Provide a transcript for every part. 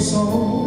song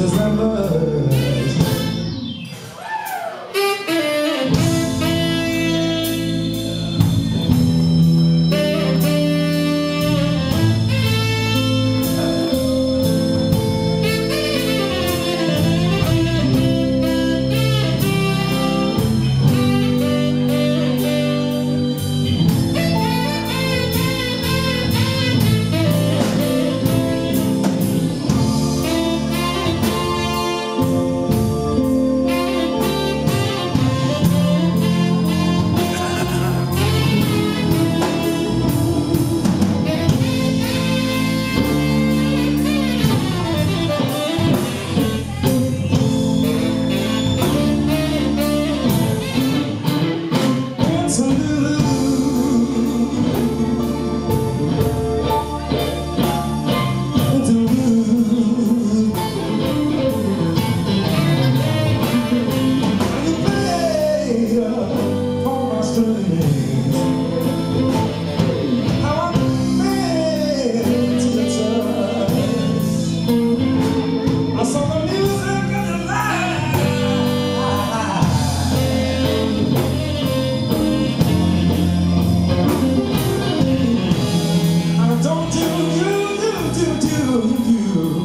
just that Don't do, do, do, do, do, do.